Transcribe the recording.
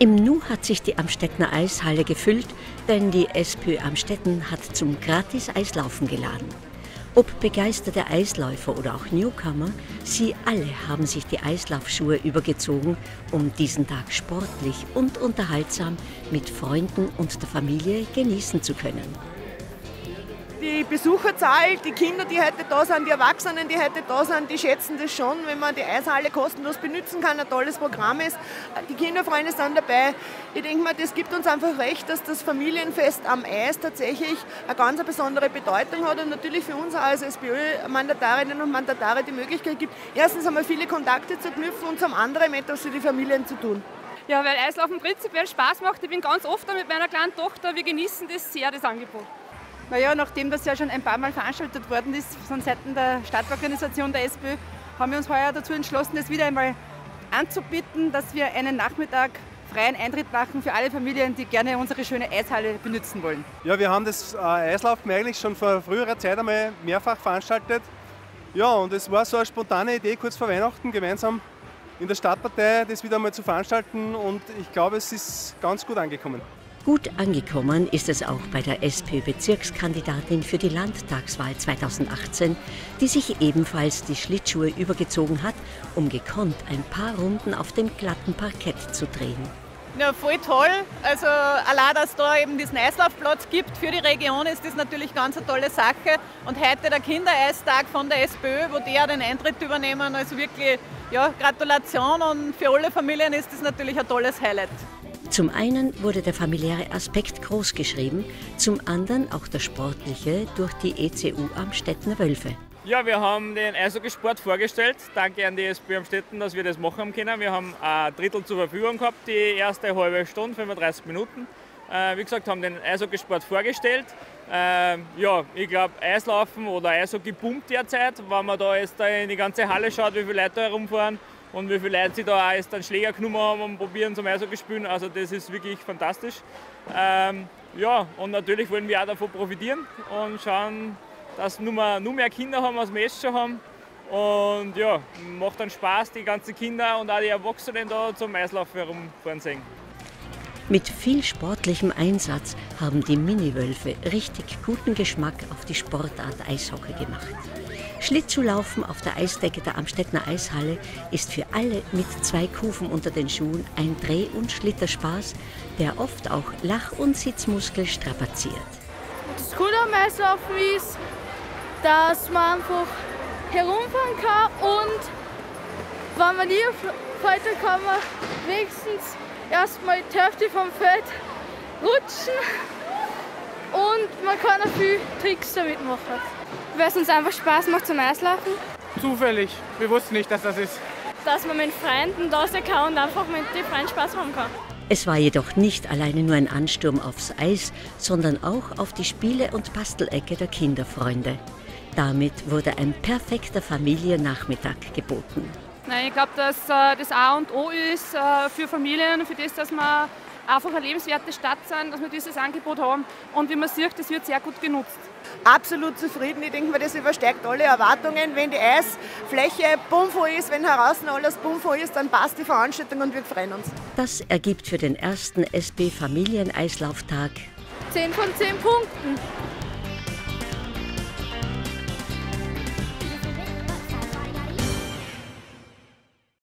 Im Nu hat sich die Amstettner Eishalle gefüllt, denn die SPÖ Amstetten hat zum Gratis-Eislaufen geladen. Ob begeisterte Eisläufer oder auch Newcomer, sie alle haben sich die Eislaufschuhe übergezogen, um diesen Tag sportlich und unterhaltsam mit Freunden und der Familie genießen zu können die Besucherzahl, die Kinder, die heute da sind, die Erwachsenen, die heute da sind, die schätzen das schon, wenn man die Eishalle kostenlos benutzen kann, ein tolles Programm ist. Die Kinderfreunde sind dabei. Ich denke mal, das gibt uns einfach recht, dass das Familienfest am Eis tatsächlich eine ganz besondere Bedeutung hat und natürlich für uns als SPÖ-Mandatarinnen und Mandatare die Möglichkeit gibt, erstens einmal viele Kontakte zu knüpfen und zum anderen etwas für die Familien zu tun. Ja, weil Eislaufen prinzipiell Spaß macht. Ich bin ganz oft da mit meiner kleinen Tochter. Wir genießen das sehr, das Angebot. Naja, nachdem das ja schon ein paar Mal veranstaltet worden ist von Seiten der Stadtorganisation der SPÖ, haben wir uns heuer dazu entschlossen, das wieder einmal anzubieten, dass wir einen Nachmittag freien Eintritt machen für alle Familien, die gerne unsere schöne Eishalle benutzen wollen. Ja, wir haben das äh, Eislaufen eigentlich schon vor früherer Zeit einmal mehrfach veranstaltet. Ja, und es war so eine spontane Idee kurz vor Weihnachten gemeinsam in der Stadtpartei das wieder einmal zu veranstalten und ich glaube, es ist ganz gut angekommen. Gut angekommen ist es auch bei der SP-Bezirkskandidatin für die Landtagswahl 2018, die sich ebenfalls die Schlittschuhe übergezogen hat, um gekonnt ein paar Runden auf dem glatten Parkett zu drehen. Ja, voll toll. Also allein, dass da eben diesen Eislaufplatz gibt für die Region, ist das natürlich ganz eine tolle Sache. Und heute der Kindereistag von der SPÖ, wo die ja den Eintritt übernehmen. Also wirklich, ja, Gratulation und für alle Familien ist das natürlich ein tolles Highlight. Zum einen wurde der familiäre Aspekt großgeschrieben, zum anderen auch der sportliche durch die ECU Amstettner Wölfe. Ja, wir haben den Eishockeysport vorgestellt. Danke an die SPÖ Amstetten, dass wir das machen können. Wir haben ein Drittel zur Verfügung gehabt, die erste halbe Stunde, 35 Minuten. Äh, wie gesagt, haben den Eishockeysport vorgestellt. Äh, ja, ich glaube, Eislaufen oder Eishockey boomt derzeit. Wenn man da jetzt in die ganze Halle schaut, wie viele Leute da herumfahren, und wie viele Leute sich da auch jetzt einen Schläger genommen haben und probieren zum Eishockey spielen. Also das ist wirklich fantastisch. Ähm, ja, und natürlich wollen wir auch davon profitieren und schauen, dass mehr, nur mehr Kinder haben, als wir jetzt schon haben. Und ja, macht dann Spaß, die ganzen Kinder und auch die Erwachsenen da zum Eislaufen herumfahren sehen. Mit viel sportlichem Einsatz haben die Mini-Wölfe richtig guten Geschmack auf die Sportart Eishockey gemacht. Schlittschuhlaufen auf der Eisdecke der Amstettner Eishalle ist für alle mit zwei Kufen unter den Schuhen ein Dreh- und Schlitterspaß, der oft auch Lach- und Sitzmuskel strapaziert. Das Coole am Eislaufen ist, dass man einfach herumfahren kann und wenn man nie weiter kann wenigstens erstmal die Hälfte vom Feld rutschen und man kann auch viele Tricks damit machen weil es uns einfach Spaß macht zum Eislaufen. Zufällig. Wir wussten nicht, dass das ist. Dass man mit Freunden da sein kann und einfach mit den Freunden Spaß haben kann. Es war jedoch nicht alleine nur ein Ansturm aufs Eis, sondern auch auf die Spiele- und Bastelecke der Kinderfreunde. Damit wurde ein perfekter Familiennachmittag geboten. Nein, ich glaube, dass äh, das A und O ist äh, für Familien, für das, dass wir einfach eine lebenswerte Stadt sind, dass wir dieses Angebot haben. Und wie man sieht, das wird sehr gut genutzt. Absolut zufrieden. Ich denke mal, das übersteigt alle Erwartungen. Wenn die Eisfläche bummvoll ist, wenn draußen alles bummvoll ist, dann passt die Veranstaltung und wir freuen uns. Das ergibt für den ersten SB Familieneislauftag 10 von 10 Punkten.